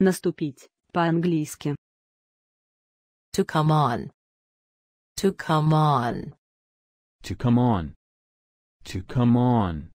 Наступить, по-английски. To come on. To come on. To come on. To come on.